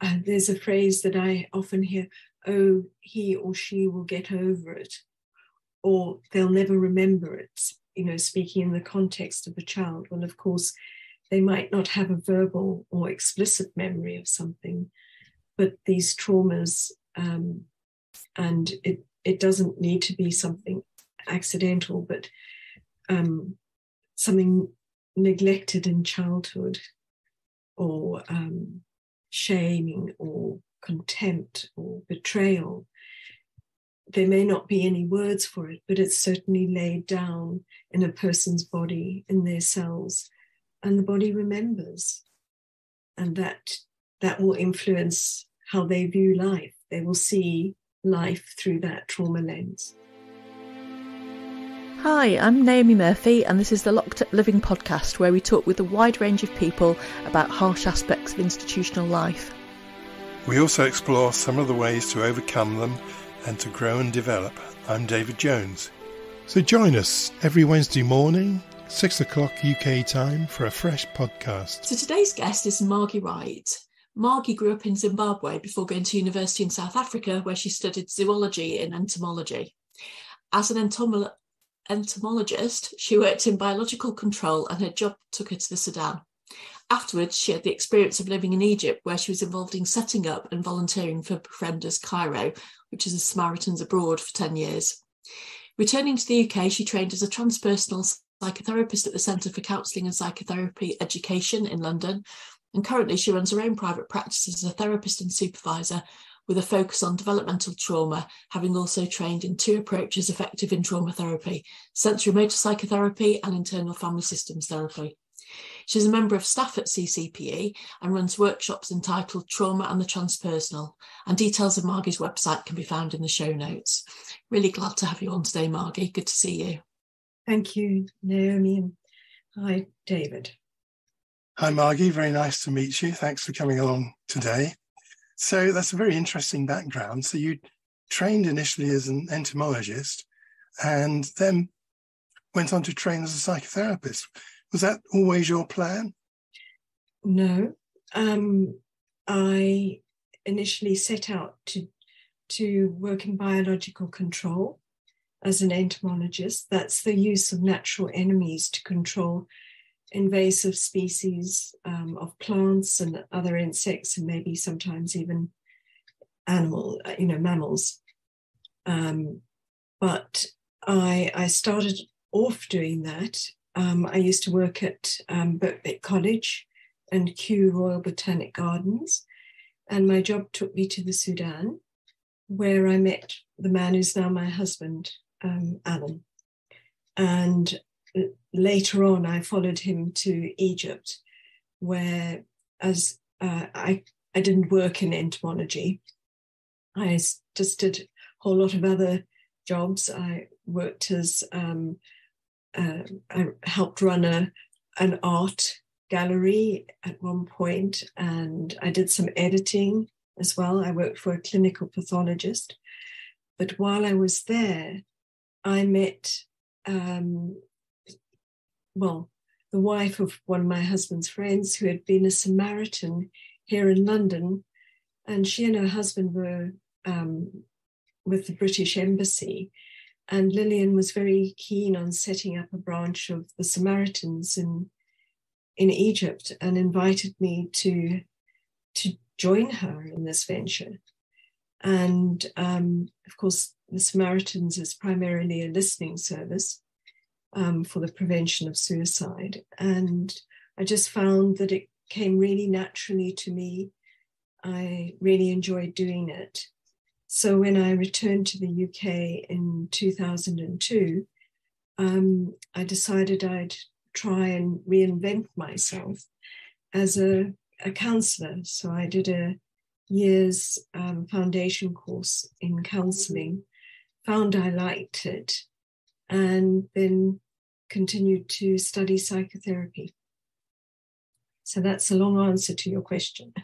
uh, there's a phrase that I often hear oh, he or she will get over it, or they'll never remember it, you know, speaking in the context of a child. Well, of course, they might not have a verbal or explicit memory of something, but these traumas, um, and it, it doesn't need to be something accidental, but um, something neglected in childhood or um, shaming or contempt or betrayal. There may not be any words for it, but it's certainly laid down in a person's body, in their cells, and the body remembers. And that, that will influence how they view life. They will see life through that trauma lens. Hi, I'm Naomi Murphy, and this is the Locked Up Living podcast where we talk with a wide range of people about harsh aspects of institutional life. We also explore some of the ways to overcome them and to grow and develop. I'm David Jones. So join us every Wednesday morning, 6 o'clock UK time, for a fresh podcast. So today's guest is Margie Wright. Margie grew up in Zimbabwe before going to university in South Africa, where she studied zoology and entomology. As an entomologist, entomologist, she worked in biological control and her job took her to the Sudan. Afterwards, she had the experience of living in Egypt, where she was involved in setting up and volunteering for Befrienders Cairo, which is a Samaritans Abroad, for 10 years. Returning to the UK, she trained as a transpersonal psychotherapist at the Centre for Counselling and Psychotherapy Education in London. And currently, she runs her own private practice as a therapist and supervisor with a focus on developmental trauma, having also trained in two approaches effective in trauma therapy sensorimotor psychotherapy and internal family systems therapy. She's a member of staff at CCPE and runs workshops entitled Trauma and the Transpersonal. And details of Margie's website can be found in the show notes. Really glad to have you on today, Margie. Good to see you. Thank you, Naomi. Hi, David. Hi, Margie. Very nice to meet you. Thanks for coming along today. So that's a very interesting background. So you trained initially as an entomologist and then went on to train as a psychotherapist. Was that always your plan? No. Um, I initially set out to to work in biological control as an entomologist. That's the use of natural enemies to control invasive species um, of plants and other insects, and maybe sometimes even animal, uh, you know, mammals. Um, but I I started off doing that um, I used to work at um, Birkbeck College and Kew Royal Botanic Gardens. And my job took me to the Sudan, where I met the man who's now my husband, um, Alan. And later on, I followed him to Egypt, where as uh, I, I didn't work in entomology, I just did a whole lot of other jobs. I worked as um, uh, I helped run a an art gallery at one point, and I did some editing as well. I worked for a clinical pathologist, but while I was there, I met um, well the wife of one of my husband's friends who had been a Samaritan here in London, and she and her husband were um, with the British Embassy and Lillian was very keen on setting up a branch of the Samaritans in, in Egypt and invited me to, to join her in this venture. And um, of course, the Samaritans is primarily a listening service um, for the prevention of suicide. And I just found that it came really naturally to me. I really enjoyed doing it. So when I returned to the UK in 2002, um, I decided I'd try and reinvent myself as a, a counselor. So I did a year's um, foundation course in counseling, found I liked it, and then continued to study psychotherapy. So that's a long answer to your question.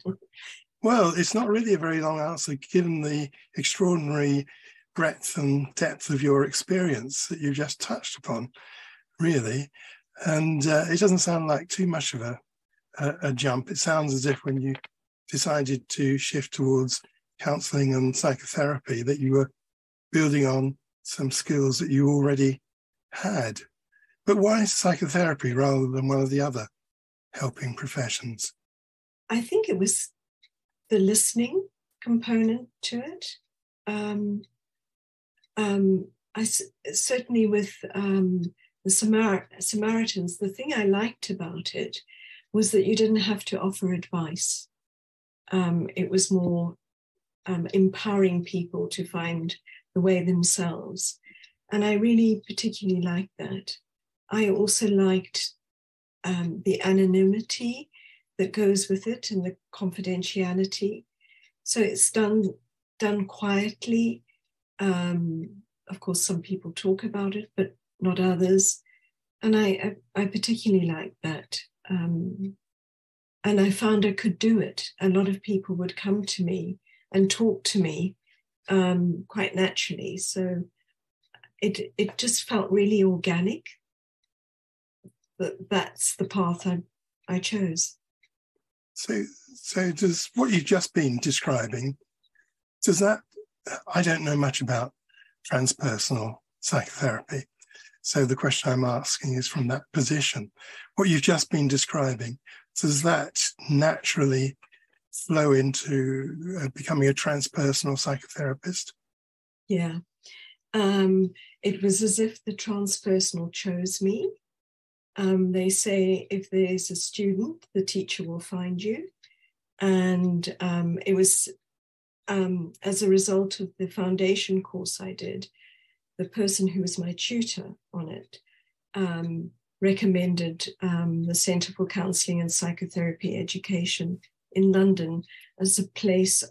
Well, it's not really a very long answer given the extraordinary breadth and depth of your experience that you just touched upon, really. And uh, it doesn't sound like too much of a, a, a, jump. It sounds as if when you decided to shift towards counseling and psychotherapy, that you were building on some skills that you already had. But why psychotherapy rather than one of the other helping professions? I think it was the listening component to it. Um, um, I certainly with um, the Samar- Samaritans, the thing I liked about it was that you didn't have to offer advice. Um, it was more um, empowering people to find the way themselves. And I really particularly liked that. I also liked um, the anonymity that goes with it and the confidentiality. So it's done done quietly. Um, of course, some people talk about it, but not others. And I, I, I particularly like that. Um, and I found I could do it. A lot of people would come to me and talk to me um, quite naturally. So it it just felt really organic. That that's the path I I chose. So so does what you've just been describing? Does that? I don't know much about transpersonal psychotherapy. So the question I'm asking is from that position. What you've just been describing, does that naturally flow into uh, becoming a transpersonal psychotherapist? Yeah. Um, it was as if the transpersonal chose me. Um, they say if there's a student, the teacher will find you. And um, it was um, as a result of the foundation course I did, the person who was my tutor on it um, recommended um, the Centre for Counselling and Psychotherapy Education in London as a place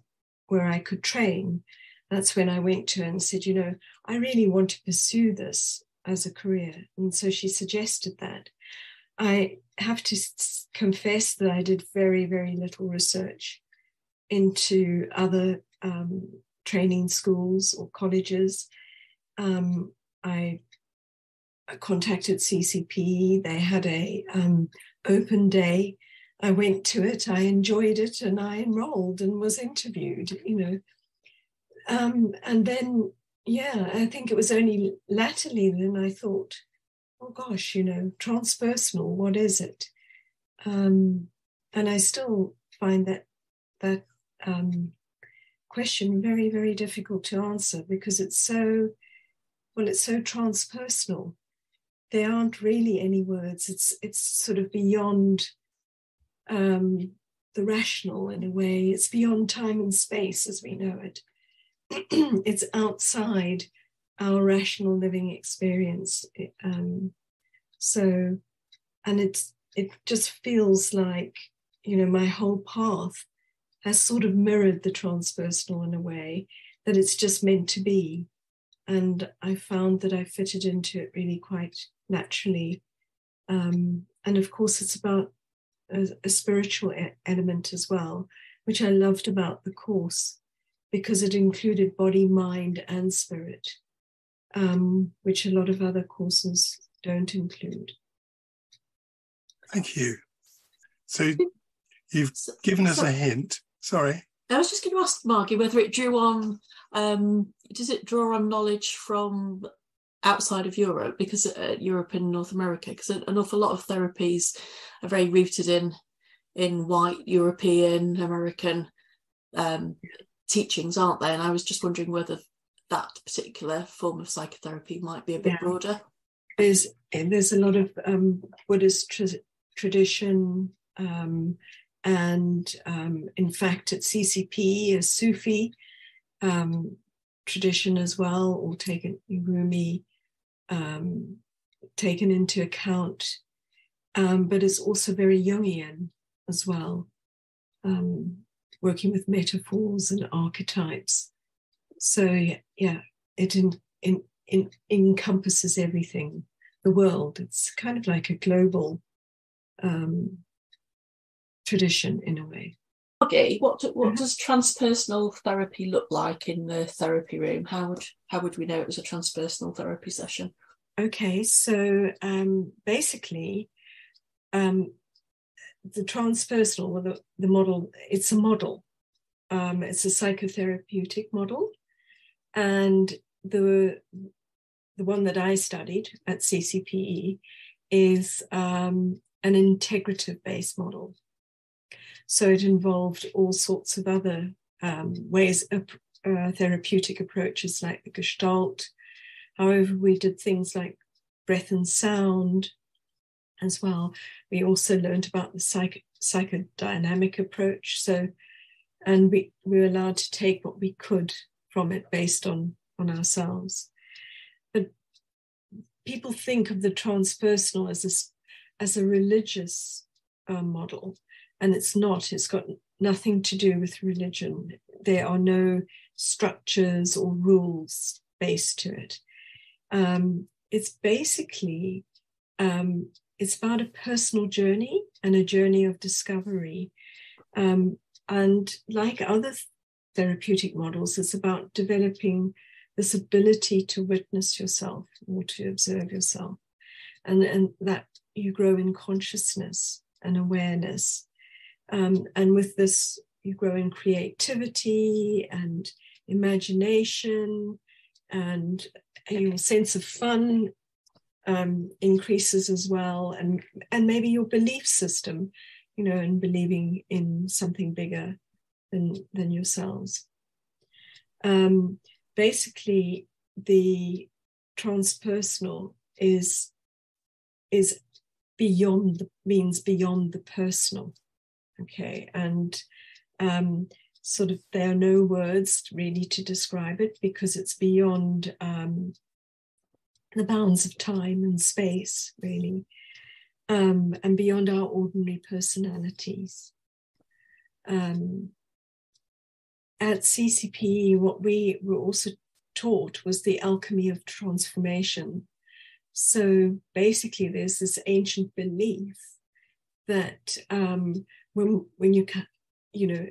where I could train. That's when I went to and said, you know, I really want to pursue this as a career. And so she suggested that. I have to confess that I did very, very little research into other um, training schools or colleges. Um, I contacted CCP. They had a um, open day. I went to it. I enjoyed it, and I enrolled and was interviewed. You know, um, and then yeah, I think it was only latterly then I thought, oh gosh, you know, transpersonal. What is it? Um, and I still find that that um, question very, very difficult to answer because it's so, well, it's so transpersonal. There aren't really any words. It's it's sort of beyond um, the rational in a way. It's beyond time and space as we know it. it's outside our rational living experience. Um, so, and it's it just feels like you know my whole path has sort of mirrored the transpersonal in a way that it's just meant to be. And I found that I fitted into it really quite naturally. Um, and of course, it's about a, a spiritual e- element as well, which I loved about the course because it included body, mind, and spirit, um, which a lot of other courses don't include. Thank you. So you've given us a hint Sorry. I was just going to ask Margie whether it drew on, um, does it draw on knowledge from outside of Europe, because uh, Europe and North America, because an awful lot of therapies are very rooted in in white European American um, teachings, aren't they? And I was just wondering whether that particular form of psychotherapy might be a bit yeah. broader. There's there's a lot of um, Buddhist tra- tradition. Um, and um, in fact, at CCP, a Sufi um, tradition as well, or taken Rumi um, taken into account, um, but it's also very Jungian as well, um, working with metaphors and archetypes. So yeah, it in, in, in encompasses everything, the world. It's kind of like a global um, tradition in a way. Okay, what what mm-hmm. does transpersonal therapy look like in the therapy room? How would how would we know it was a transpersonal therapy session? Okay, so um, basically, um, the transpersonal, well, the, the model, it's a model. Um, it's a psychotherapeutic model. And the, the one that I studied at CCPE is um, an integrative based model. So it involved all sorts of other um, ways of uh, therapeutic approaches like the Gestalt. However, we did things like breath and sound as well. We also learned about the psych- psychodynamic approach. So, and we, we were allowed to take what we could from it based on, on ourselves. But people think of the transpersonal as a, as a religious uh, model, and it's not. It's got nothing to do with religion. There are no structures or rules based to it. Um, it's basically um, it's about a personal journey and a journey of discovery. Um, and like other therapeutic models, it's about developing this ability to witness yourself or to observe yourself, and, and that you grow in consciousness and awareness. Um, and with this, you grow in creativity and imagination and your sense of fun um, increases as well, and and maybe your belief system, you know, and believing in something bigger than than yourselves. Um, basically, the transpersonal is is beyond the means beyond the personal, okay, and um, sort of there are no words really to describe it because it's beyond um, the bounds of time and space, really, um, and beyond our ordinary personalities. Um, at CCPE, what we were also taught was the alchemy of transformation. So basically, there's this ancient belief that um, when when you you know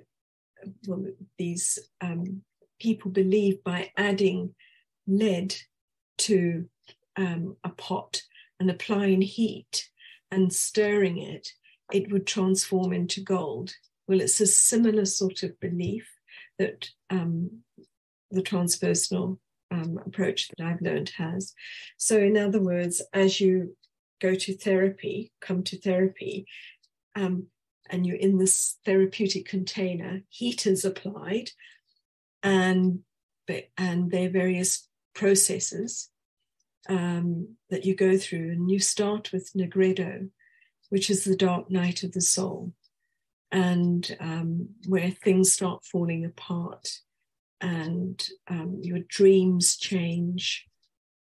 well, these um, people believe by adding lead to um, a pot and applying heat and stirring it, it would transform into gold. Well, it's a similar sort of belief that um, the transpersonal um, approach that I've learned has. So, in other words, as you go to therapy, come to therapy, um, and you're in this therapeutic container, heat is applied, and and there are various processes um, that you go through, and you start with Nigredo, which is the dark night of the soul, and um, where things start falling apart, and um, your dreams change,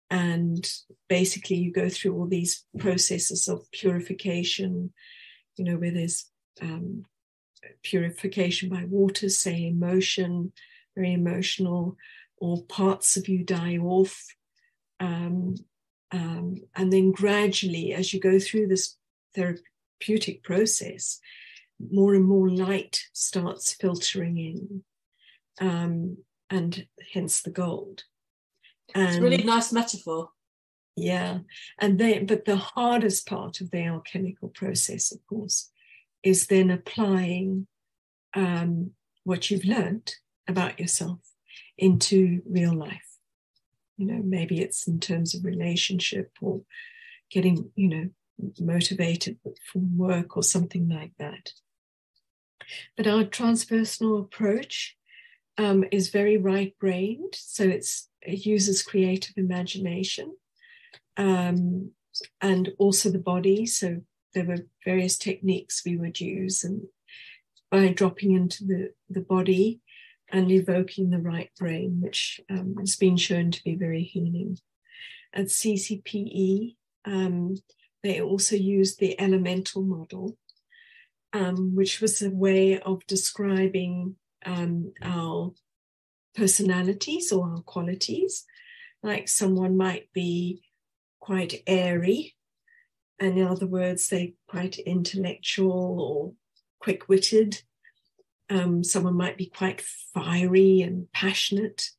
and basically you go through all these processes of purification, you know, where there's um, purification by water, say emotion, very emotional, or parts of you die off um, um, and then gradually, as you go through this therapeutic process, more and more light starts filtering in, um, and hence the gold. And, it's really nice metaphor. Yeah, and then, but the hardest part of the alchemical process, of course, is then applying um, what you've learned about yourself into real life you know maybe it's in terms of relationship or getting you know motivated from work or something like that. But our transpersonal approach um, is very right-brained so it's it uses creative imagination um, and also the body. So there were various techniques we would use and by dropping into the, the body and evoking the right brain, which um, has been shown to be very healing. At CCPE, um, they also used the elemental model, um, which was a way of describing um, our personalities or our qualities. Like someone might be quite airy, and in other words, they're quite intellectual or quick witted um, someone might be quite fiery and passionate.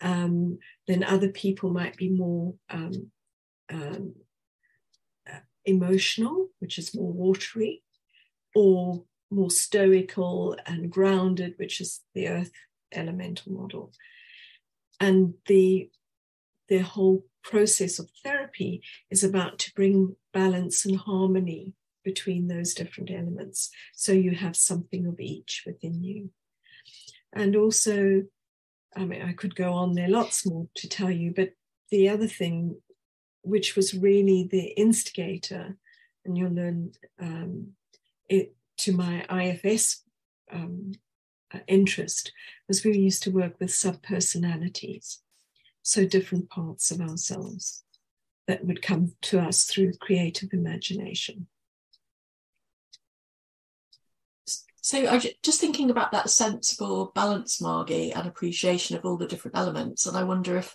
Um, then other people might be more um, um, uh, emotional, which is more watery. or more stoical and grounded, which is the earth elemental model. And the, the whole process of therapy is about to bring balance and harmony between those different elements. So you have something of each within you. And also, I mean, I could go on there lots more to tell you, but the other thing, which was really the instigator, and you'll learn um, it to my IFS um, uh, interest, was we used to work with subpersonalities, so different parts of ourselves that would come to us through creative imagination. So I just thinking about that sense for balance, Margie, and appreciation of all the different elements. And I wonder if,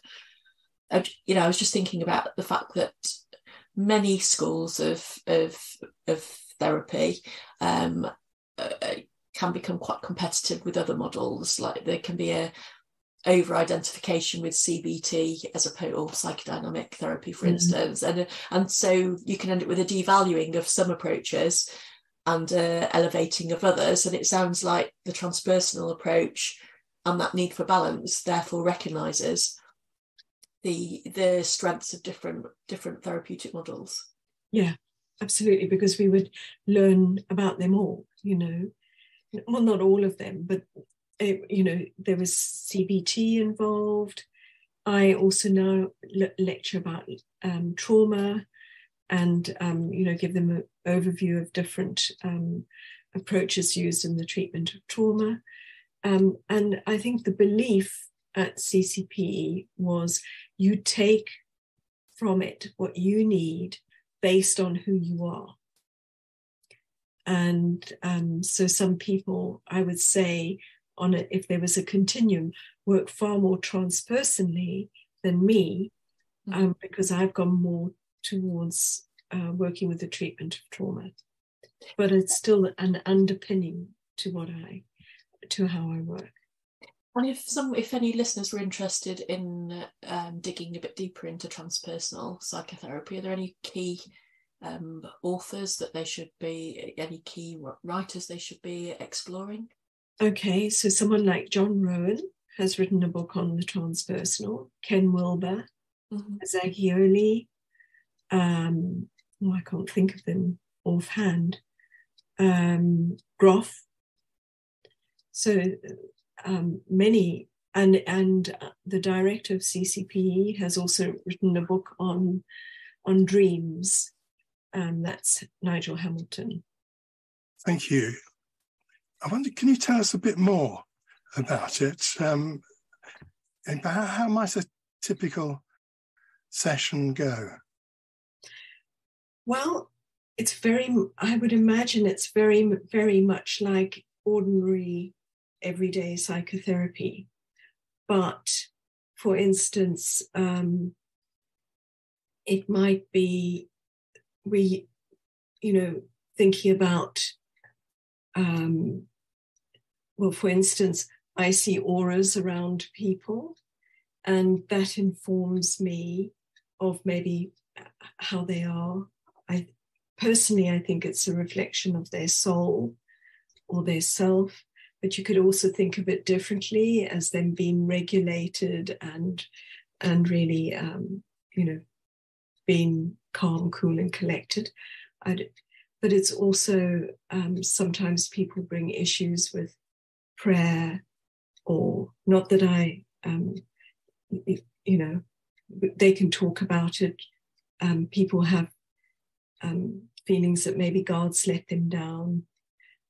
you know, I was just thinking about the fact that many schools of of of therapy um, uh, can become quite competitive with other models. Like there can be a over identification with CBT as opposed or psychodynamic therapy, for mm-hmm. instance, and and so you can end up with a devaluing of some approaches and uh, elevating of others. And it sounds like the transpersonal approach and that need for balance therefore recognizes the the strengths of different different therapeutic models. Yeah, absolutely, because we would learn about them all, you know. Well, not all of them, but it, you know, there was CBT involved. I also now lecture about um, trauma and um, you know give them overview of different um, approaches used in the treatment of trauma. Um, and I think the belief at CCPE was you take from it what you need based on who you are. And um, so some people, I would say, on a, if there was a continuum, work far more transpersonally than me, mm-hmm. um, because I've gone more towards uh, working with the treatment of trauma. But it's still an underpinning to what I, to how I work. And if some, if any listeners were interested in um, digging a bit deeper into transpersonal psychotherapy, are there any key um, authors that they should be, any key writers they should be exploring? Okay, so someone like John Rowan has written a book on the transpersonal. Ken Wilber, mm-hmm. Assagioli, um, oh, I can't think of them offhand. Um, Grof. So um, many, and and the director of CCPE has also written a book on on dreams. Um, that's Nigel Hamilton. Thank you. I wonder, can you tell us a bit more about it? Um, and how, how might a typical session go? Well, it's very, I would imagine it's very, very much like ordinary everyday psychotherapy. But for instance, um, it might be we, you know, thinking about, um, well, for instance, I see auras around people, and that informs me of maybe how they are I personally, I think it's a reflection of their soul or their self. But you could also think of it differently as them being regulated and and really, um, you know, being calm, cool, and collected. I'd, but it's also um, sometimes people bring issues with prayer, or not that I, um, you know, they can talk about it. Um, people have um, feelings that maybe God's let them down.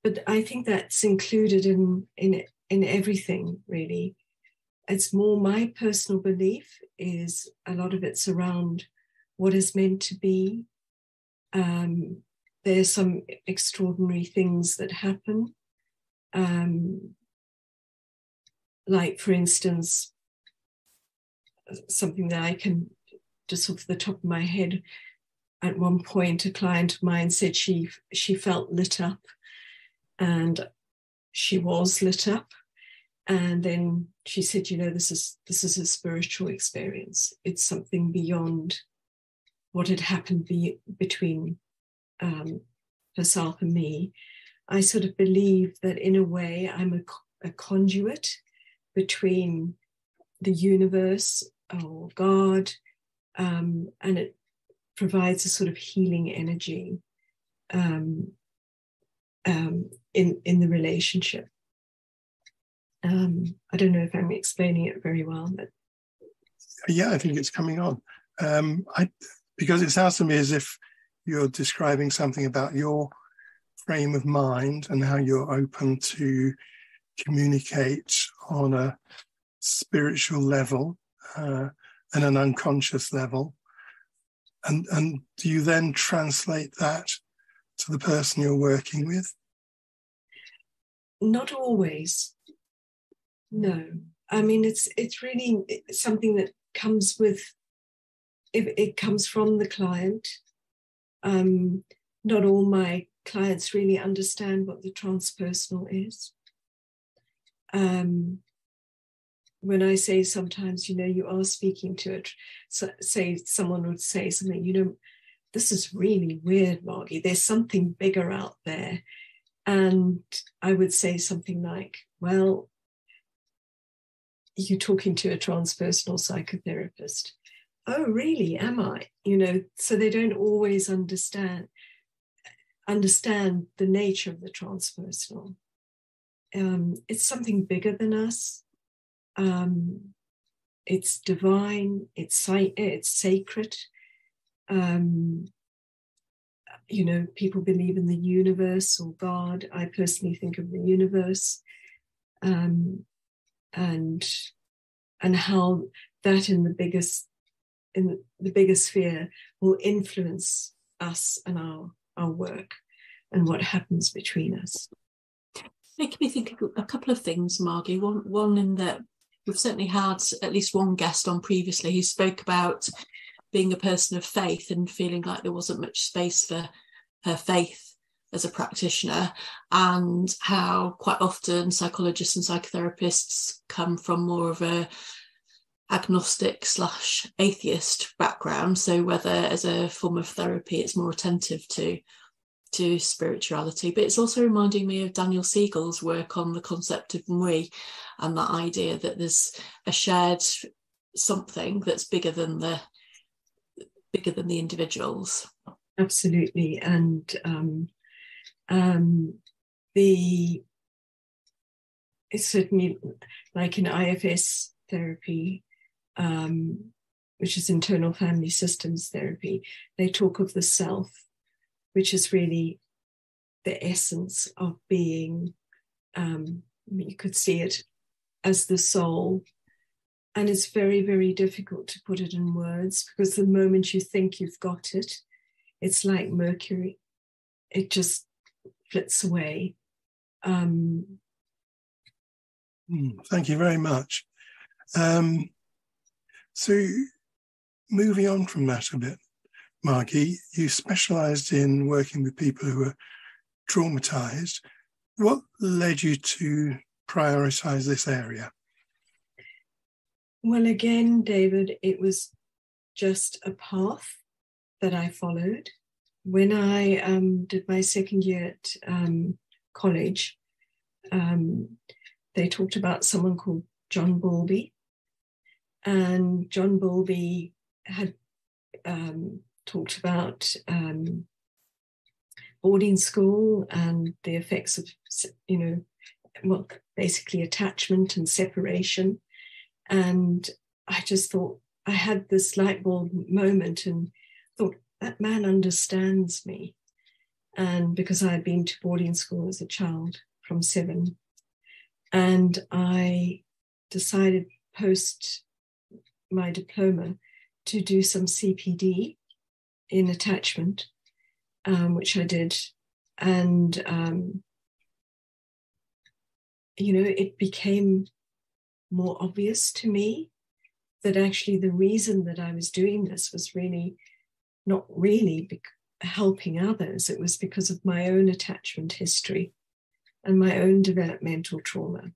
But I think that's included in in in everything really. It's more my personal belief is a lot of it's around what is meant to be. Um, there's some extraordinary things that happen. Um, like, for instance, something that I can just off the top of my head at one point a client of mine said she she felt lit up and she was lit up. And then she said you know this is this is a spiritual experience. It's something beyond what had happened be, between um, herself and me. I sort of believe that in a way I'm a, a conduit between the universe or God, um, and it provides a sort of healing energy um, um, in in the relationship. Um, I don't know if I'm explaining it very well, but yeah, I think it's coming on. Um, I because it sounds to me as if you're describing something about your frame of mind and how you're open to communicate on a spiritual level uh, and an unconscious level. And, and do you then translate that to the person you're working with? Not always. No. I mean, it's it's really something that comes with. If it comes from the client, um, not all my clients really understand what the transpersonal is. Um, when I say sometimes, you know, you are speaking to it, so, say someone would say something, you know, this is really weird, Margie. There's something bigger out there. And I would say something like, well, you're talking to a transpersonal psychotherapist. Oh, really? Am I? You know, so they don't always understand understand the nature of the transpersonal. Um, it's something bigger than us. Um, it's divine. It's it's sacred. Um, you know, people believe in the universe or God. I personally think of the universe, um, and and how that in the biggest in the bigger sphere will influence us and our our work and what happens between us. Making me think of a couple of things, Margie. One, one in that we've certainly had at least one guest on previously who spoke about being a person of faith and feeling like there wasn't much space for her faith as a practitioner, and how quite often psychologists and psychotherapists come from more of a agnostic slash atheist background. So whether as a form of therapy, it's more attentive to to spirituality. But it's also reminding me of Daniel Siegel's work on the concept of we and that idea that there's a shared something that's bigger than the bigger than the individuals. Absolutely, and um, um, the it's certainly like in IFS therapy, um, which is internal family systems therapy, they talk of the self, which is really the essence of being. Um, you could see it as the soul. And it's very, very difficult to put it in words because the moment you think you've got it, it's like Mercury. It just flits away. Um, hmm, Thank you very much. Um, so, moving on from that a bit, Margie, you specialised in working with people who are traumatized. What led you to prioritise this area? Well, again, David, it was just a path that I followed. When I um, did my second year at um, college, um, they talked about someone called John Bowlby. And John Bowlby had um, talked about um, boarding school and the effects of, you know, well, basically attachment and separation. And I just thought, I had this light bulb moment and thought, that man understands me. And because I had been to boarding school as a child from seven, and I decided post my diploma to do some CPD in attachment, um, which I did. And um, you know, it became more obvious to me that actually the reason that I was doing this was really not really helping others. It was because of my own attachment history and my own developmental trauma.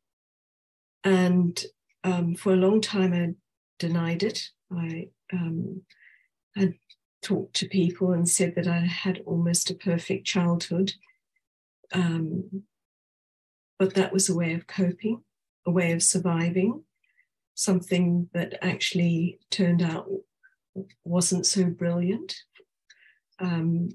And um, for a long time, I denied it. I um, had talked to people and said that I had almost a perfect childhood Um, but that was a way of coping, a way of surviving, something that actually turned out wasn't so brilliant. Um,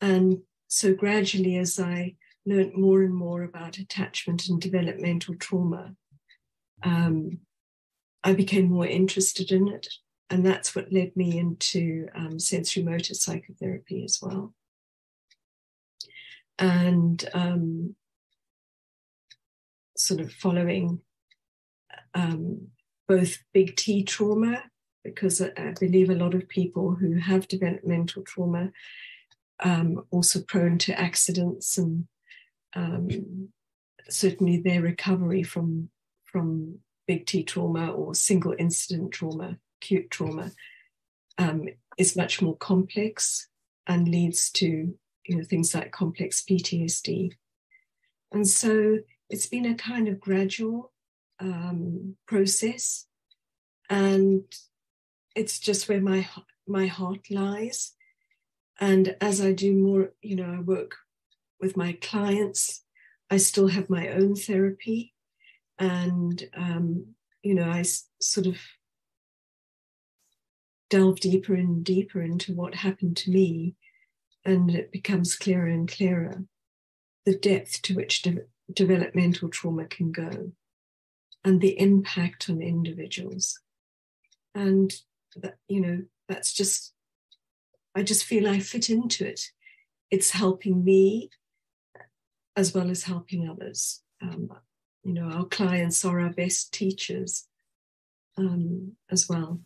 and so gradually, as I learned more and more about attachment and developmental trauma, um, I became more interested in it. And that's what led me into um, sensorimotor psychotherapy as well. And um, sort of following um, both big T trauma, because I believe a lot of people who have developmental trauma um, also prone to accidents and um, certainly their recovery from from big T trauma or single incident trauma, acute trauma, um, is much more complex and leads to you know things like complex PTSD. And so it's been a kind of gradual um, process, and it's just where my my heart lies. And as I do more, you know, I work with my clients. I still have my own therapy, and um, you know, I sort of delve deeper and deeper into what happened to me, and it becomes clearer and clearer the depth to which de- developmental trauma can go and the impact on individuals. And that, you know, that's just, I just feel I fit into it. It's helping me as well as helping others. Um, you know, our clients are our best teachers um, as well.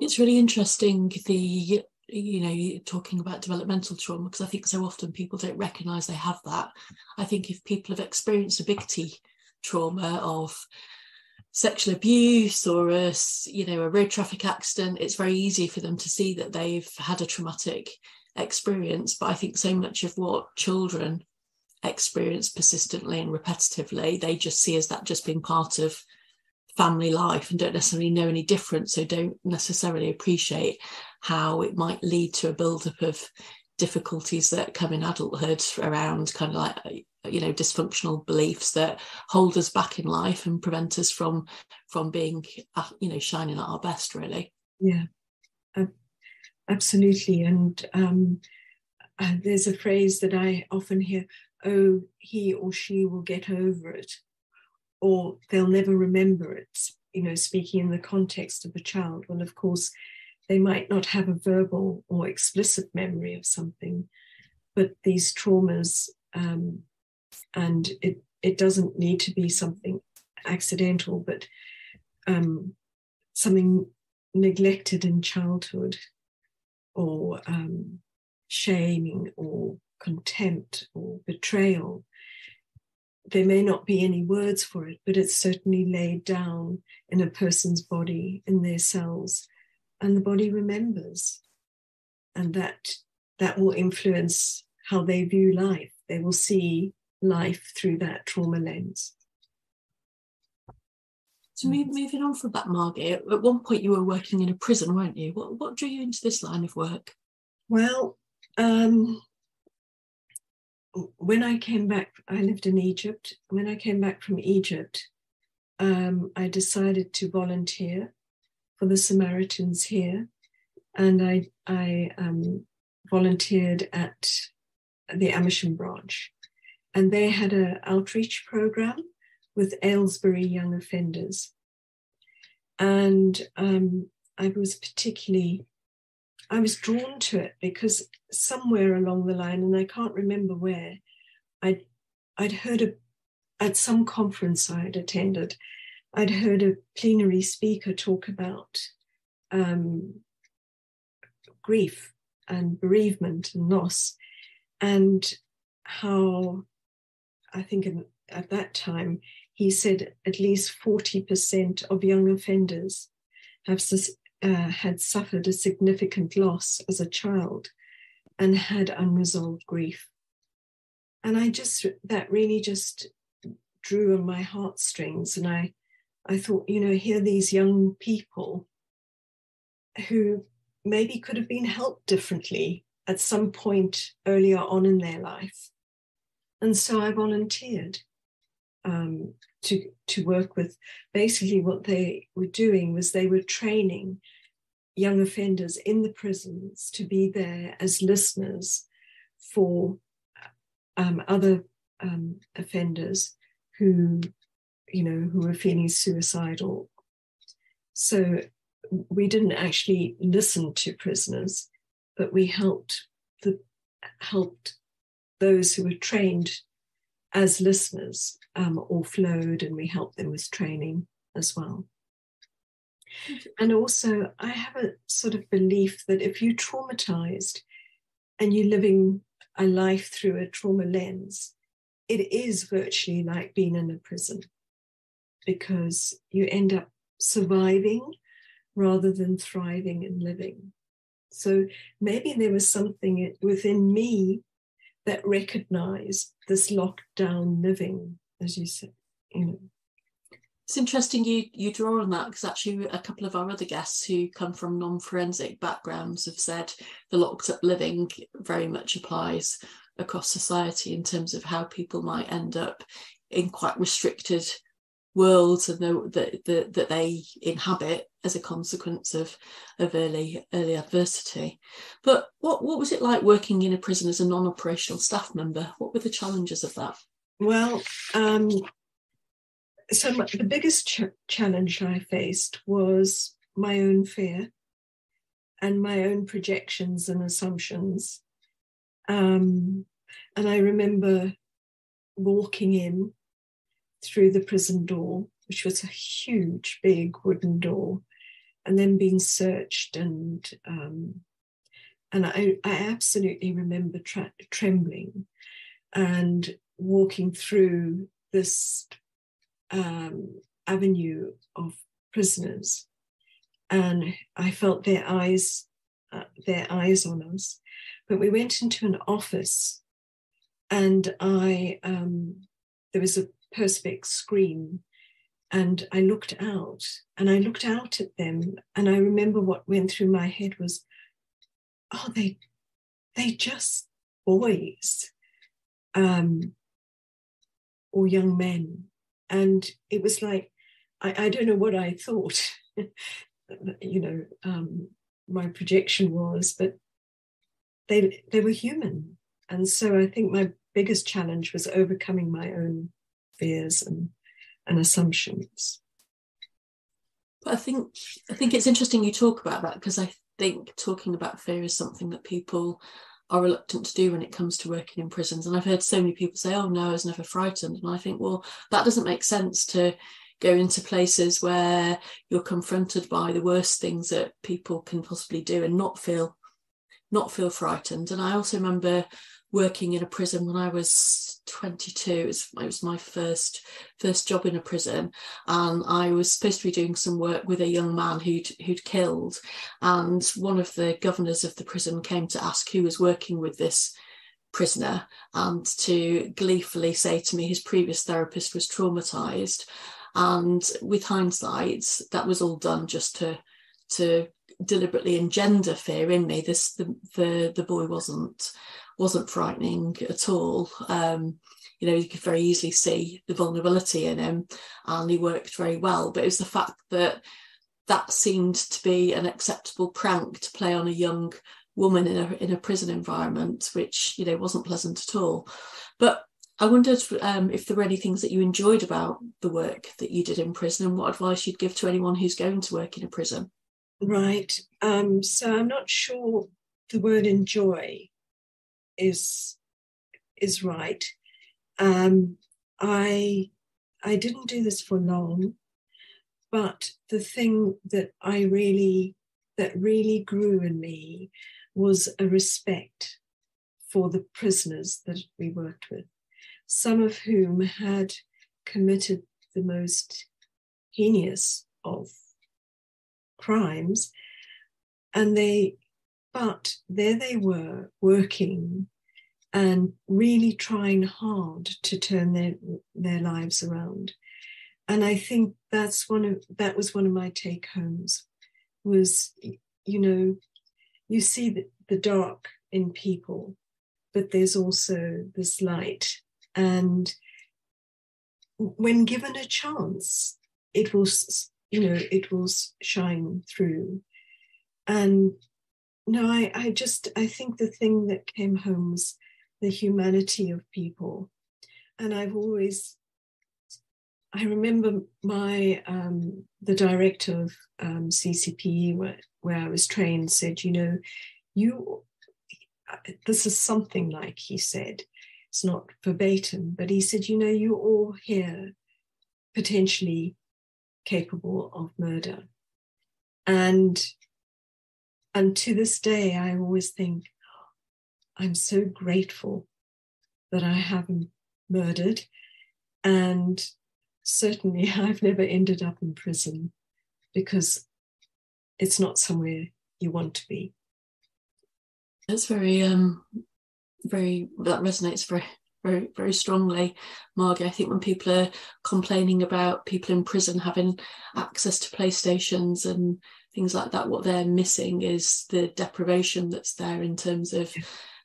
It's really interesting the you know talking about developmental trauma because I think so often people don't recognise they have that. I think if people have experienced a big T trauma of sexual abuse or a you know a road traffic accident, it's very easy for them to see that they've had a traumatic experience. But I think so much of what children experience persistently and repetitively, they just see as that just being part of family life and don't necessarily know any different. So don't necessarily appreciate how it might lead to a buildup of difficulties that come in adulthood around kind of like you know dysfunctional beliefs that hold us back in life and prevent us from from being uh, you know shining at our best really. Yeah. Absolutely. And um, uh, there's a phrase that i often hear oh, he or she will get over it, or they'll never remember it, you know, speaking in the context of a child. Well, of course, they might not have a verbal or explicit memory of something, but these traumas, um, and it, it doesn't need to be something accidental, but um, something neglected in childhood or um, shaming or contempt or betrayal. There may not be any words for it, but it's certainly laid down in a person's body, in their cells, and the body remembers. And that, that will influence how they view life. They will see life through that trauma lens. So moving on from that, Margie, at one point you were working in a prison, weren't you? What, what drew you into this line of work? Well, um, when I came back, I lived in Egypt. When I came back from Egypt, um, I decided to volunteer for the Samaritans here, and I I um, volunteered at the Amersham branch, and they had an outreach program with Aylesbury young offenders, and um, I was particularly I was drawn to it because somewhere along the line, and I can't remember where, I'd, I'd heard a, at some conference I had attended, I'd heard a plenary speaker talk about um, grief and bereavement and loss, and how I think in, at that time he said at least 40% of young offenders have uh, had suffered a significant loss as a child and had unresolved grief. And I just, that really just drew on my heartstrings. And I, I thought, you know, here these young people who maybe could have been helped differently at some point earlier on in their life. And so I volunteered um, to, to work with. Basically, what they were doing was they were training young offenders in the prisons to be there as listeners for um, other um, offenders who, you know, who were feeling suicidal. So we didn't actually listen to prisoners, but we helped the helped those who were trained as listeners um, or flowed, and we helped them with training as well. And also, I have a sort of belief that if you're traumatized and you're living a life through a trauma lens, it is virtually like being in a prison because you end up surviving rather than thriving and living. So maybe there was something within me that recognized this lockdown living, as you said, you know. It's interesting you you draw on that because actually a couple of our other guests who come from non-forensic backgrounds have said the locked up living very much applies across society in terms of how people might end up in quite restricted worlds and the, the, that they inhabit as a consequence of of early early adversity. But what what was it like working in a prison as a non-operational staff member? What were the challenges of that? Well, um, so my, the biggest ch- challenge I faced was my own fear and my own projections and assumptions. Um, and I remember walking in through the prison door, which was a huge, big wooden door, and then being searched and um, and I, I absolutely remember tra- trembling and walking through this um, avenue of prisoners, and I felt their eyes, uh, their eyes on us. But we went into an office, and I um, there was a perspex screen and I looked out and I looked out at them and I remember what went through my head was, oh, they they just boys um, or young men. And it was like, I, I don't know what I thought, you know, um, my projection was, but they they were human. And so I think my biggest challenge was overcoming my own fears and and assumptions. But I think I think it's interesting you talk about that because I think talking about fear is something that people are reluctant to do when it comes to working in prisons. And I've heard so many people say, "Oh no, I was never frightened," and I think, well, that doesn't make sense to go into places where you're confronted by the worst things that people can possibly do and not feel not feel frightened. And I also remember working in a prison when I was 22. It was, it was my first first job in a prison, and I was supposed to be doing some work with a young man who'd who'd killed. And one of the governors of the prison came to ask who was working with this prisoner, and to gleefully say to me his previous therapist was traumatized. And with hindsight, that was all done just to to deliberately engender fear in me. This the the, the boy wasn't wasn't frightening at all. Um, you know, you could very easily see the vulnerability in him, and he worked very well. But it was the fact that that seemed to be an acceptable prank to play on a young woman in a in a prison environment, which you know wasn't pleasant at all. But I wondered um, if there were any things that you enjoyed about the work that you did in prison, and what advice you'd give to anyone who's going to work in a prison. Right. Um, so I'm not sure the word enjoy is is right. Um, I I didn't do this for long, but the thing that I really that really grew in me was a respect for the prisoners that we worked with, some of whom had committed the most heinous of crimes, and they but there they were working and really trying hard to turn their, their lives around. And I think that's one of that was one of my take homes was, you know, you see the, the dark in people, but there's also this light And when given a chance, it will, you know, it will shine through. And no, I, I just, I think the thing that came home was the humanity of people. And I've always, I remember my, um, the director of um, CCPE, where, where I was trained, said, you know, you, this is something like he said, it's not verbatim, but he said, you know, you're all here potentially capable of murder. And and to this day, I always think, I'm so grateful that I haven't murdered. And certainly I've never ended up in prison because it's not somewhere you want to be. That's very, um, very, that resonates very, very, very strongly, Margie. I think when people are complaining about people in prison having access to PlayStations and things like that, what they're missing is the deprivation that's there in terms of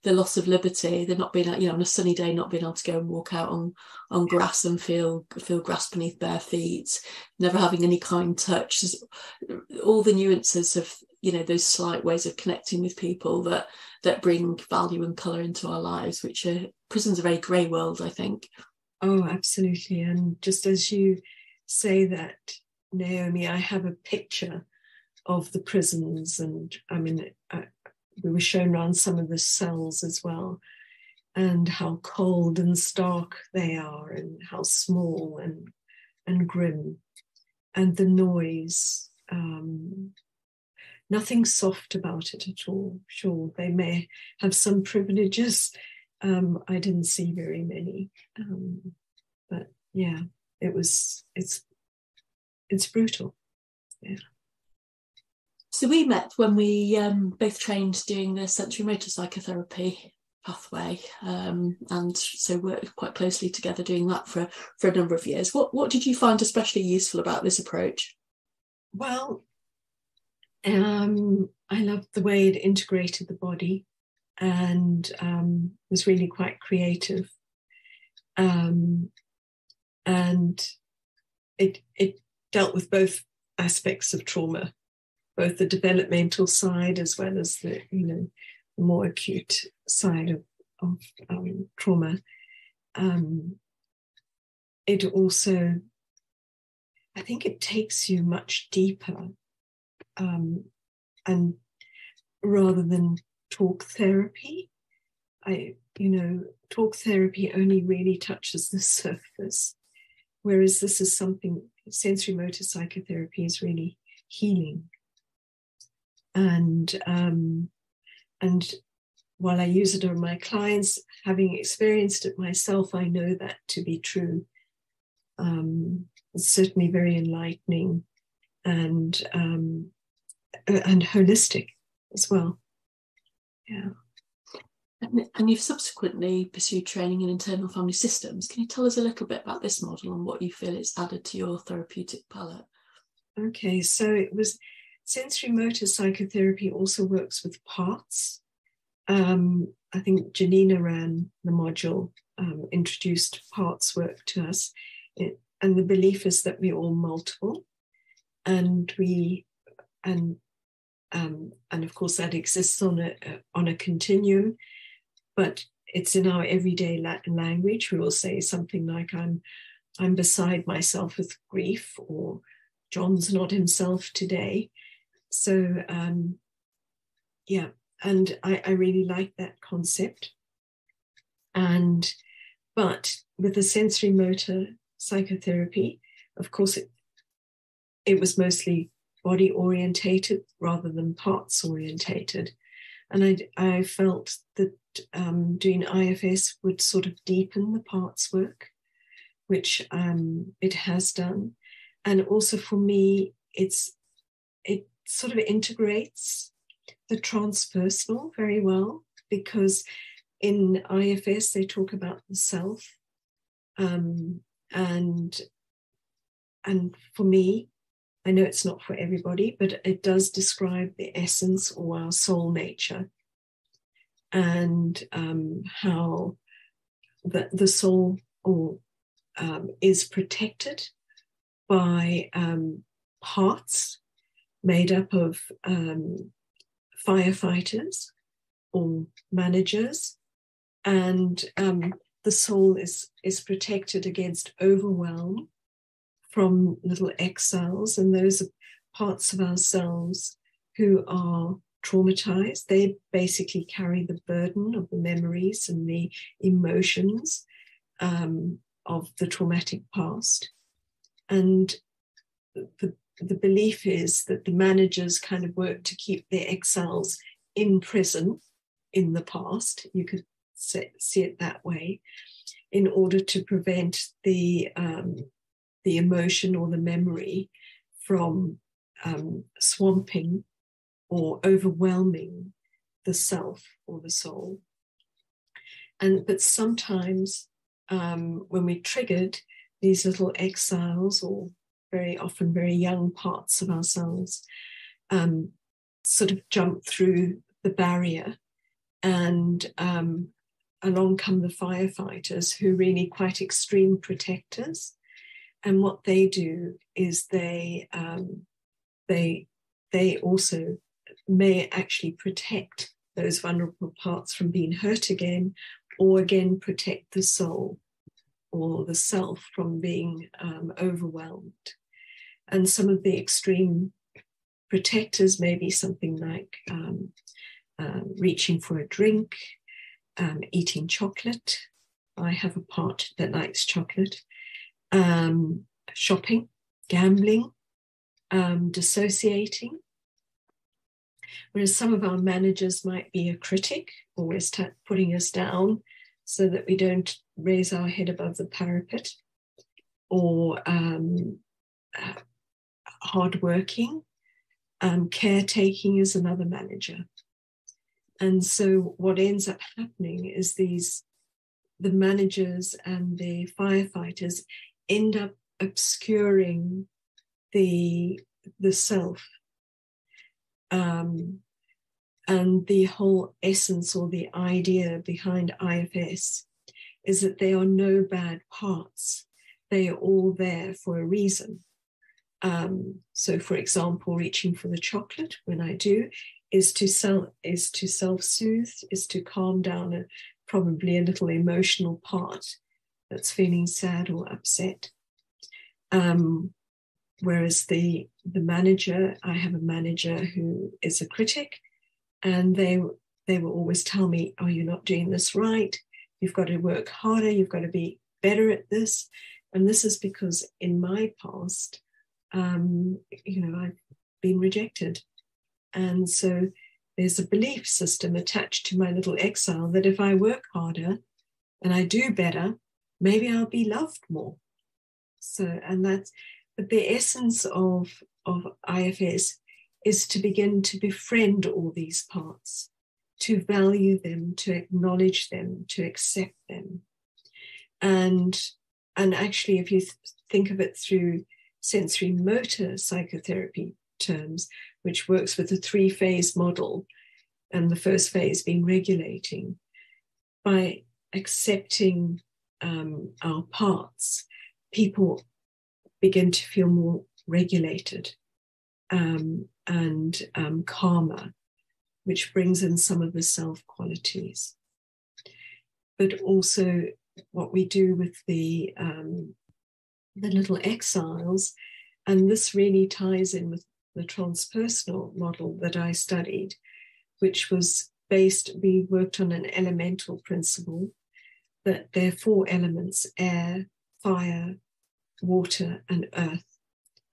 the loss of liberty. They're not being, you know, on a sunny day, not being able to go and walk out on on grass and feel feel grass beneath bare feet, never having any kind touch. all the nuances of you know those slight ways of connecting with people that that bring value and colour into our lives, which are prison's a very grey world, I think. Oh, absolutely. And just as you say that, Naomi, I have a picture of the prisons, and I mean, I, we were shown around some of the cells as well, and how cold and stark they are, and how small and and grim, and the noise. Um, nothing soft about it at all. Sure, they may have some privileges. Um, I didn't see very many, um, but yeah, it was. It's it's brutal. Yeah. So we met when we um, both trained doing the sensorimotor psychotherapy pathway, um, and so worked quite closely together doing that for for a number of years. What what did you find especially useful about this approach? Well, um, I loved the way it integrated the body, and um, was really quite creative, um, and it it dealt with both aspects of trauma both the developmental side as well as the you know more acute side of, of um, trauma. Um, it also, I think, it takes you much deeper, um, and rather than talk therapy, I you know talk therapy only really touches the surface, whereas this is something sensorimotor psychotherapy is really healing and um, and while I use it on my clients, having experienced it myself, I know that to be true. Um, it's certainly very enlightening and um, and holistic as well. Yeah. And you've subsequently pursued training in internal family systems. Can you tell us a little bit about this model and what you feel it's added to your therapeutic palette? Okay, so it was sensorimotor psychotherapy also works with parts. Um, I think Janina ran the module, um, introduced parts work to us. It, and the belief is that we're all multiple and we, and um, and of course that exists on a, on a continuum, but it's in our everyday Latin language. We will say something like, I'm, I'm beside myself with grief, or John's not himself today so um, yeah, and I, I really like that concept. And but with the sensorimotor psychotherapy, of course, it, it was mostly body orientated rather than parts orientated. And I, I felt that um, doing IFS would sort of deepen the parts work, which um, it has done. And also for me, it's it sort of integrates the transpersonal very well because in IFS they talk about the self, um, and and for me, I know it's not for everybody, but it does describe the essence or our soul nature, and um, how that the soul or um, is protected by um, parts made up of um, firefighters or managers, and um, the soul is is protected against overwhelm from little exiles, and those are parts of ourselves who are traumatized. They basically carry the burden of the memories and the emotions um, of the traumatic past. And the, the belief is that the managers kind of work to keep their exiles in prison in the past. You could see, see it that way, in order to prevent the um, the emotion or the memory from um, swamping or overwhelming the self or the soul. And but sometimes um, when we triggered these little exiles or very often very young parts of ourselves um, sort of jump through the barrier and um, along come the firefighters who are really quite extreme protectors. And what they do is they um, they they also may actually protect those vulnerable parts from being hurt again, or again protect the soul or the self from being um, overwhelmed. And some of the extreme protectors may be something like um, uh, reaching for a drink, um, eating chocolate. I have a part that likes chocolate um, shopping, gambling, um, dissociating. Whereas some of our managers might be a critic, always t- putting us down so that we don't raise our head above the parapet, or um, uh, hardworking. Um, caretaking is another manager. And so what ends up happening is these the managers and the firefighters end up obscuring the the self um, and the whole essence or the idea behind IFS is that there are no bad parts they are all there for a reason um, so for example reaching for the chocolate when i do is to self is to self-soothe is to calm down a, probably a little emotional part that's feeling sad or upset. Um, whereas the the manager, I have a manager who is a critic, and they they will always tell me, "Oh, you're not doing this right. You've got to work harder. You've got to be better at this." And this is because in my past, um, you know, I've been rejected, and so there's a belief system attached to my little exile that if I work harder and I do better, maybe I'll be loved more. So, and that's but the essence of, of IFS is to begin to befriend all these parts, to value them, to acknowledge them, to accept them. And, and actually, if you th- think of it through sensorimotor psychotherapy terms, which works with a three phase model, and the first phase being regulating, by accepting um, our parts, people begin to feel more regulated um, and um, calmer, which brings in some of the self qualities. But also, what we do with the um, the little exiles, and this really ties in with the transpersonal model that I studied, which was based. We worked on an elemental principle that there are four elements air, fire, water, and earth.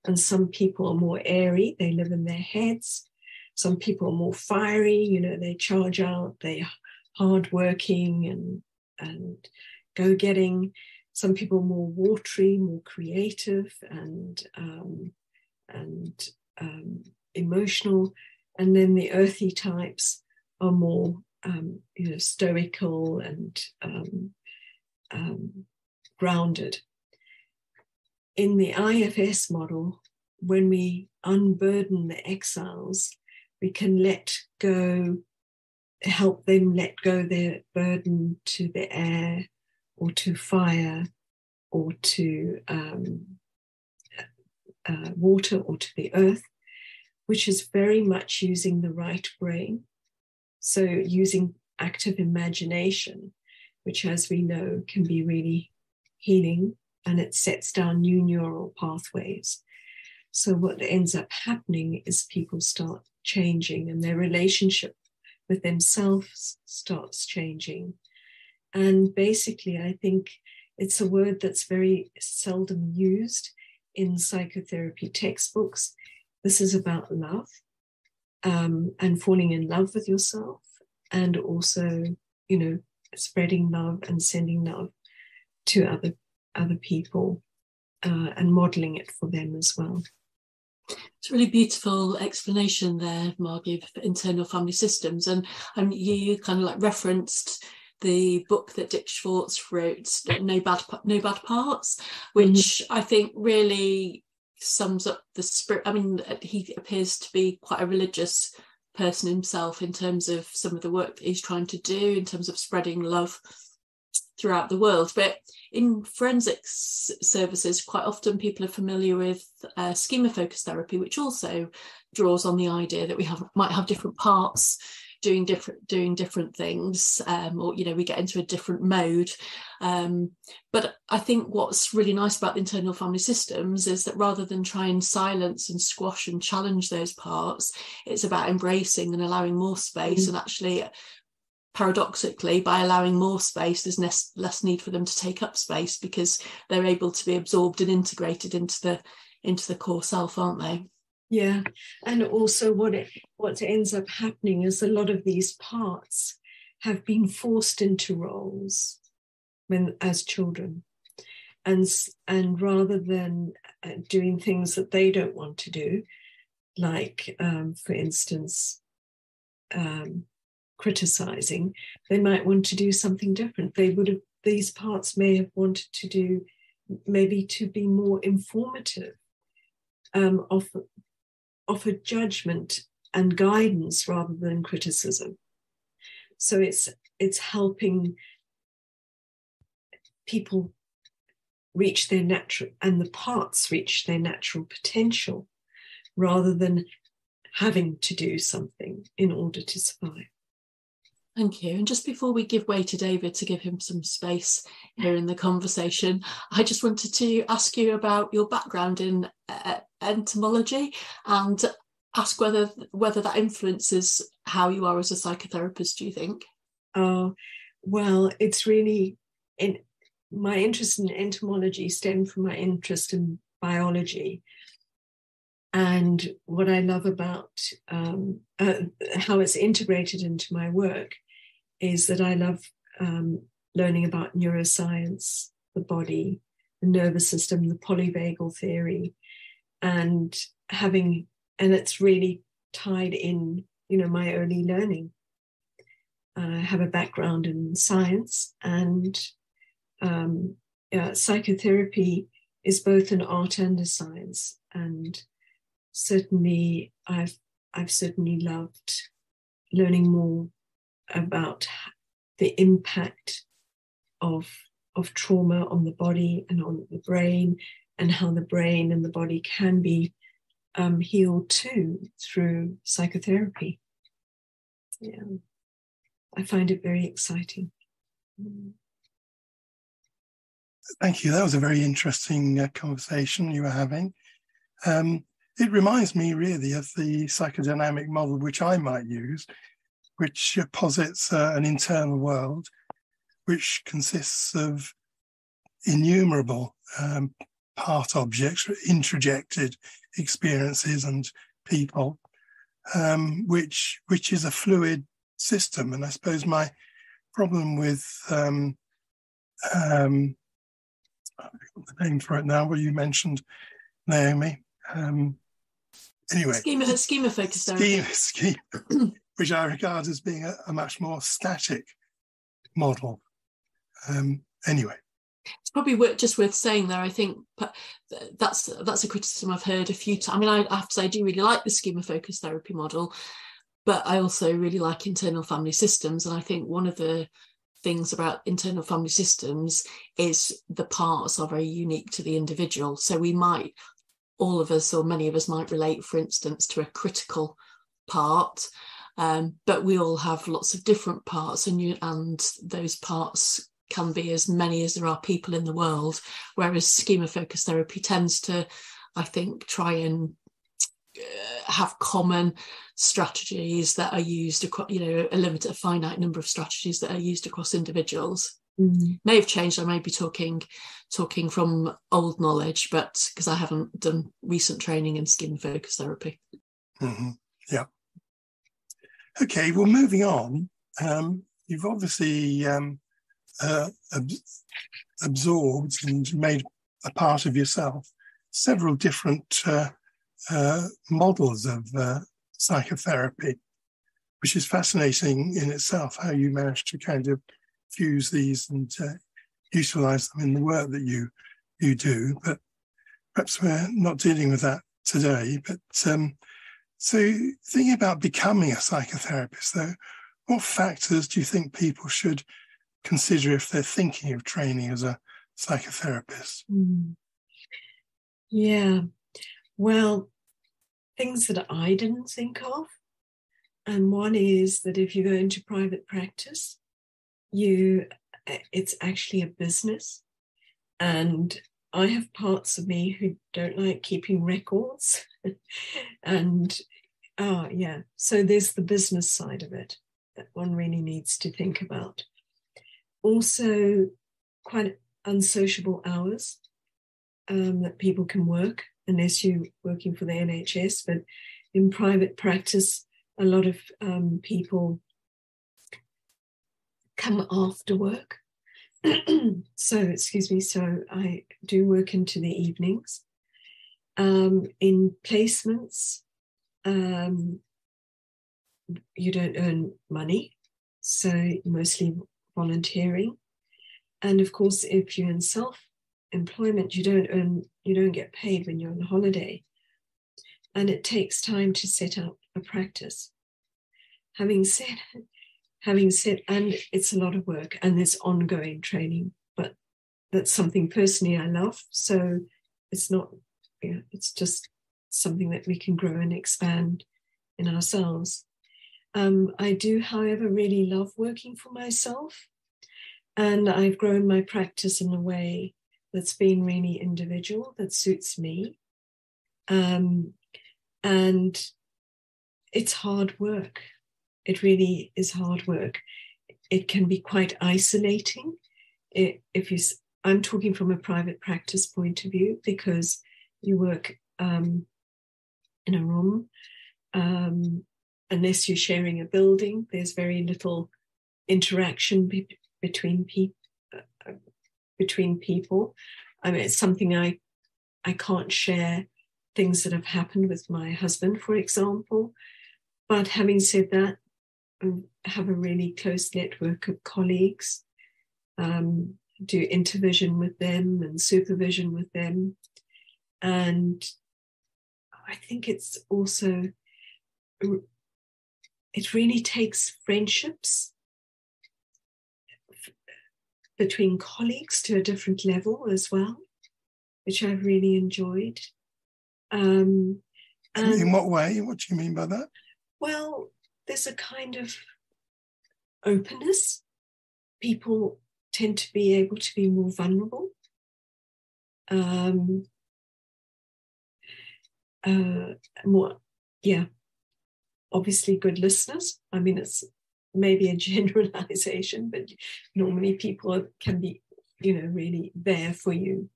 And some people are more airy, they live in their heads. Some people are more fiery, you know, they charge out, they're hardworking and, and go getting. Some people are more watery, more creative, and, um, and um, emotional. And then the earthy types are more um, you know, stoical and um, um, grounded. In the IFS model, when we unburden the exiles, we can let go, help them let go their burden to the air or to fire or to um, uh, water or to the earth, which is very much using the right brain. So, using active imagination, which, as we know, can be really healing and it sets down new neural pathways. So, what ends up happening is people start changing and their relationship with themselves starts changing. And basically, I think it's a word that's very seldom used in psychotherapy textbooks. This is about love um, and falling in love with yourself, and also, you know, spreading love and sending love to other other people uh, and modeling it for them as well. It's a really beautiful explanation there, Margie, for internal family systems. And, and you kind of like referenced the book that Dick Schwartz wrote, No Bad No Bad Parts, which mm-hmm. I think really sums up the spirit. I mean, he appears to be quite a religious person himself in terms of some of the work that he's trying to do in terms of spreading love throughout the world. But in forensics services, quite often people are familiar with uh, schema focused therapy, which also draws on the idea that we have might have different parts doing different doing different things um, or you know we get into a different mode um, but i think what's really nice about the internal family systems is that rather than try and silence and squash and challenge those parts it's about embracing and allowing more space mm-hmm. and actually paradoxically by allowing more space there's less, less need for them to take up space because they're able to be absorbed and integrated into the into the core self aren't they? Yeah. And also what it what ends up happening is a lot of these parts have been forced into roles when as children. And and rather than uh, doing things that they don't want to do like um, for instance um, criticizing, they might want to do something different. They would have, these parts may have wanted to do, maybe to be more informative, um, offer, offer judgment and guidance rather than criticism. So it's it's helping people reach their natural and the parts reach their natural potential rather than having to do something in order to survive. Thank you. And just before we give way to David to give him some space here in the conversation, I just wanted to ask you about your background in uh, entomology and ask whether whether that influences how you are as a psychotherapist. Do you think? Oh, well, it's really in my interest in entomology stemmed from my interest in biology. And what I love about um, uh, how it's integrated into my work is that I love um, learning about neuroscience, the body, the nervous system, the polyvagal theory, and having, and it's really tied in, you know, my early learning. I have a background in science, and um, uh, psychotherapy is both an art and a science. And certainly, I've I've certainly loved learning more about the impact of, of trauma on the body and on the brain, and how the brain and the body can be um, healed too through psychotherapy. Yeah, I find it very exciting. Thank you. That was a very interesting uh, conversation you were having. Um, it reminds me really of the psychodynamic model which I might use, which posits uh, an internal world which consists of innumerable um, part objects, introjected experiences and people, um, which which is a fluid system. And I suppose my problem with um, um, the name for it now, well, you mentioned Naomi. Um, anyway, schema, schema focused schema, schema, which I regard as being a, a much more static model. Um, anyway. It's probably worth, just worth saying there. I think that's that's a criticism I've heard a few times. I mean, I, I have to say I do really like the schema focused therapy model, but I also really like internal family systems. And I think one of the things about internal family systems is the parts are very unique to the individual. So we might, all of us or many of us might relate, for instance, to a critical part. Um, but we all have lots of different parts, and you, and those parts can be as many as there are people in the world. Whereas schema focused therapy tends to, I think, try and uh, have common strategies that are used across, you know, a limited, a finite number of strategies that are used across individuals. Mm. May have changed. I may be talking talking from old knowledge, but because I haven't done recent training in schema focused therapy. Mm-hmm. Yeah. Okay. Well, moving on. Um, you've obviously um, uh, ab- absorbed and made a part of yourself several different uh, uh, models of uh, psychotherapy, which is fascinating in itself, how you managed to kind of fuse these and uh, utilize them in the work that you you do. But perhaps we're not dealing with that today. But um, so thinking about becoming a psychotherapist, though, what factors do you think people should consider if they're thinking of training as a psychotherapist? Mm. Yeah. Well, things that I didn't think of. And one is that if you go into private practice, you it's actually a business. And I have parts of me who don't like keeping records. and uh, yeah, so there's the business side of it that one really needs to think about. Also, quite unsociable hours um, that people can work unless you're working for the NHS. But in private practice, a lot of um, people come after work. so, excuse me, so I do work into the evenings. Um, in placements, um, you don't earn money, so mostly volunteering. And of course, if you're in self employment, you don't earn, you don't get paid when you're on holiday. And it takes time to set up a practice. Having said, having said, and it's a lot of work and there's ongoing training, but that's something personally I love. So it's not, yeah, it's just something that we can grow and expand in ourselves. Um, I do, however, really love working for myself. And I've grown my practice in a way that's been really individual, that suits me. Um, and it's hard work. It really is hard work. It can be quite isolating. It, if you, I'm talking from a private practice point of view because you work um, in a room. Um, unless you're sharing a building, there's very little interaction be- between people between people. I mean, it's something I I can't share things that have happened with my husband, for example. But having said that, have a really close network of colleagues. Um, do intervision with them and supervision with them, and I think it's also it really takes friendships between colleagues to a different level as well, which I've really enjoyed. Um, and, in what way? What do you mean by that? Well, there's a kind of openness. People tend to be able to be more vulnerable. Um, uh, more, yeah, obviously good listeners. I mean, it's maybe a generalization, but normally people can be, you know, really there for you.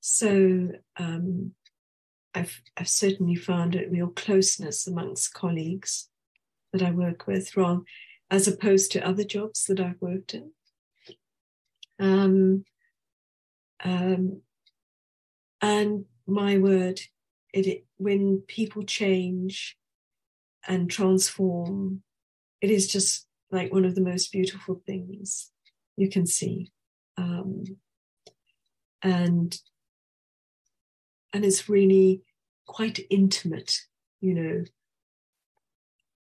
So um, I've, I've certainly found a real closeness amongst colleagues that I work with, wrong, as opposed to other jobs that I've worked in. Um, um, and my word, it, it, when people change and transform, it is just like one of the most beautiful things you can see. Um, and and it's really quite intimate, you know,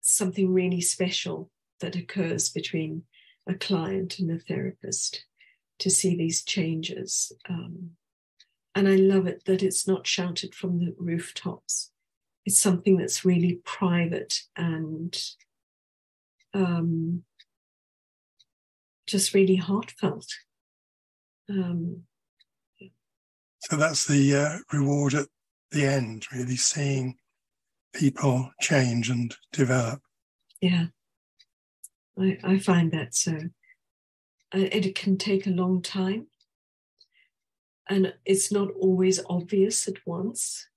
something really special that occurs between a client and a therapist to see these changes. Um, and I love it that it's not shouted from the rooftops. It's something that's really private and um, just really heartfelt. Um, so that's the uh, reward at the end, really seeing people change and develop. Yeah, I, I find that so. it can take a long time, and it's not always obvious at once,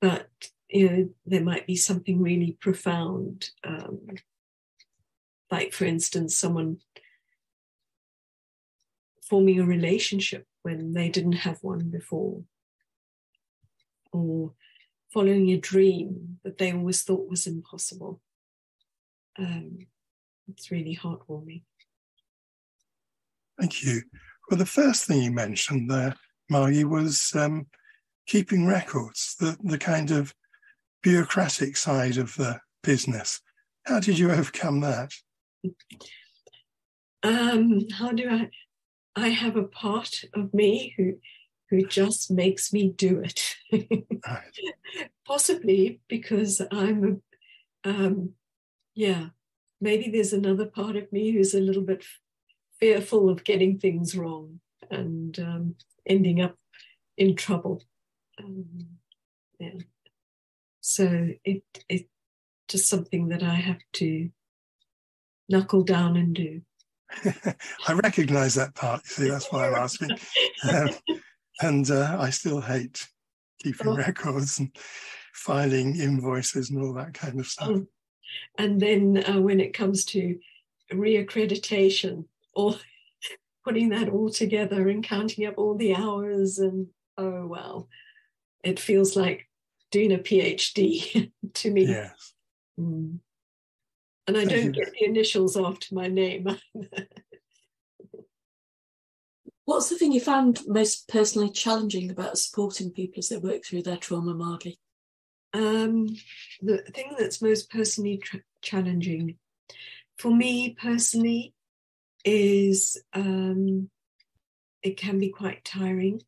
but you know there might be something really profound. Um, like, for instance, someone forming a relationship when they didn't have one before, or following a dream that they always thought was impossible. Um, it's really heartwarming. Thank you. Well, the first thing you mentioned there, Margie, was um, keeping records, the, the kind of bureaucratic side of the business. How did you overcome that? Um, how do I? I have a part of me who who just makes me do it. Possibly because I'm a, um, yeah, maybe there's another part of me who's a little bit fearful of getting things wrong and um, ending up in trouble. Um, yeah. So it it just something that I have to knuckle down and do. I recognise that part. You see, that's why I'm asking. Um, and uh, I still hate keeping oh. records and filing invoices and all that kind of stuff. Oh. And then uh, when it comes to reaccreditation, or putting that all together and counting up all the hours, and oh well, it feels like doing a PhD to me. Yes. Mm. And I don't get the initials after my name. What's the thing you found most personally challenging about supporting people as they work through their trauma, Margie? Um, the thing that's most personally tra- challenging for me personally is um, it can be quite tiring.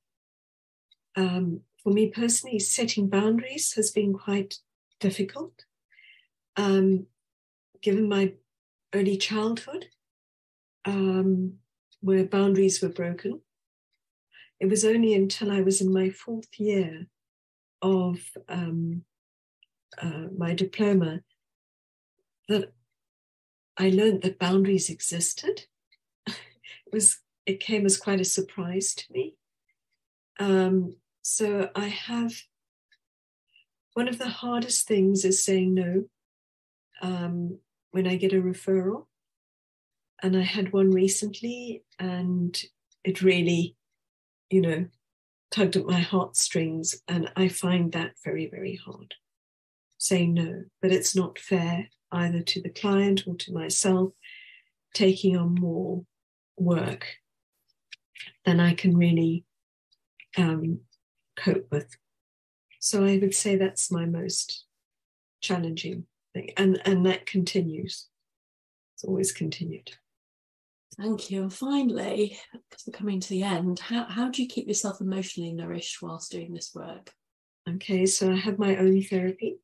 Um, for me personally, setting boundaries has been quite difficult. Um, given my early childhood, um, where boundaries were broken. It was only until I was in my fourth year of um, uh, my diploma that I learned that boundaries existed. it was it came as quite a surprise to me. Um, so I have one of the hardest things is saying no. Um, when I get a referral. And I had one recently, and it really, you know, tugged at my heartstrings. And I find that very, very hard saying no. But it's not fair either to the client or to myself taking on more work than I can really um, cope with. So I would say that's my most challenging thing, and and that continues it's always continued thank you. And finally because we're coming to the end how, how do you keep yourself emotionally nourished whilst doing this work? Okay so i have my own therapy.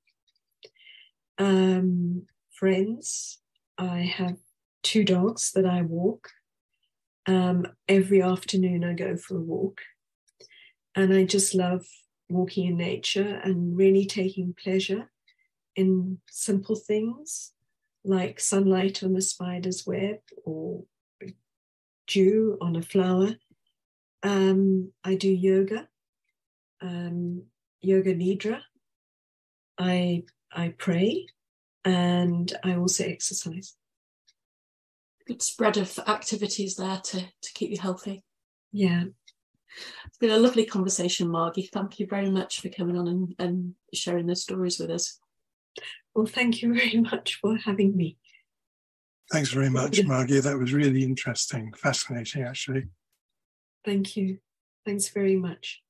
Um, friends i have two dogs that i walk. Um, every afternoon i go for a walk. And i just love walking in nature and really taking pleasure in simple things like sunlight on a spider's web or dew on a flower. Um, I do yoga, um, yoga nidra. I I pray, and I also exercise. Good spread of activities there to to keep you healthy. Yeah. It's been a lovely conversation, Margie. Thank you very much for coming on and, and sharing those stories with us. Well, thank you very much for having me. Thanks very much, Margie. That was really interesting, fascinating, actually. Thank you. Thanks very much.